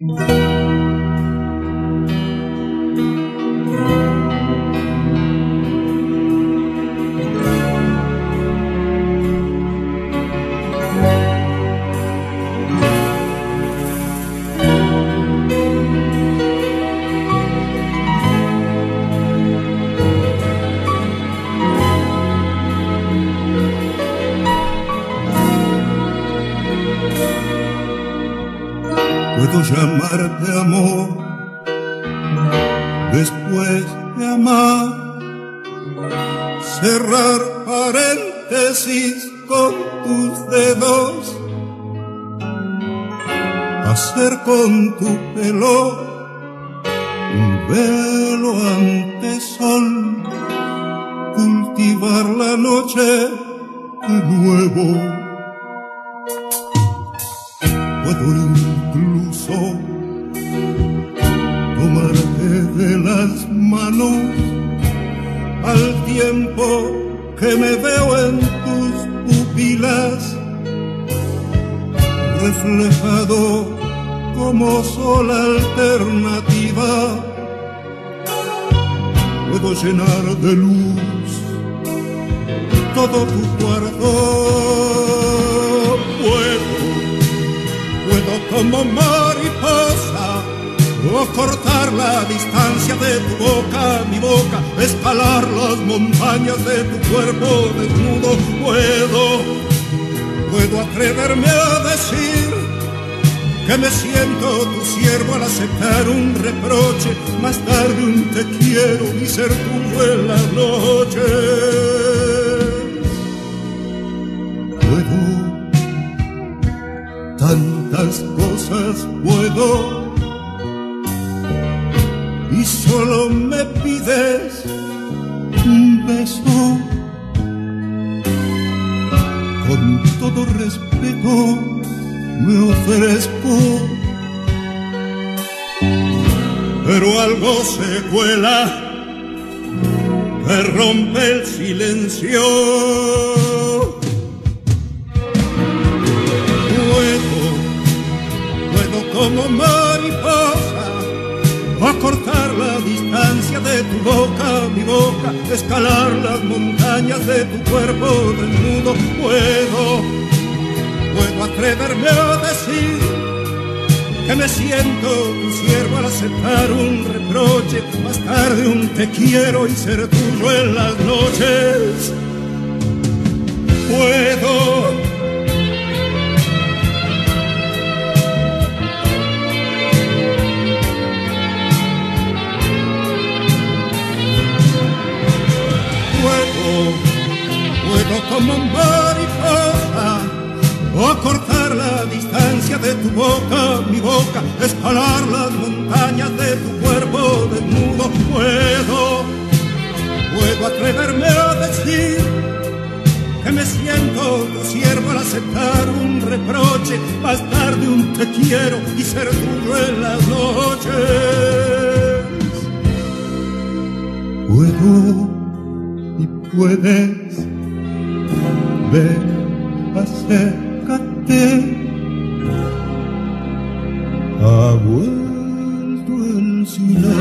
Música puedo llamarte amor después de amar, cerrar paréntesis con tus dedos, hacer con tu pelo un velo ante sol, cultivar la noche de nuevo. Puedo tomarte de las manos al tiempo que me veo en tus pupilas, reflejado como sola alternativa. Puedo llenar de luz todo tu cuarto como mariposa o cortar la distancia de tu boca a mi boca, escalar las montañas de tu cuerpo desnudo. Puedo, puedo atreverme a decir que me siento tu siervo al aceptar un reproche, más tarde un te quiero y ser tuyo en la noche. Cosas puedo y solo me pides un beso. Con todo respeto me ofrezco, pero algo se cuela que rompe el silencio. Como mariposa, cortar la distancia de tu boca a mi boca, escalar las montañas de tu cuerpo desnudo. Puedo, puedo atreverme a decir que me siento tu siervo al aceptar un reproche, más tarde un te quiero y ser tuyo en las puedo como mariposa o cortar la distancia de tu boca, mi boca, escalar las montañas de tu cuerpo desnudo. Puedo, puedo atreverme a decir que me siento tu siervo al aceptar un reproche, más tarde un te quiero y ser tuyo en las noches. Puedo puedes ver, acércate. Ha vuelto el silencio.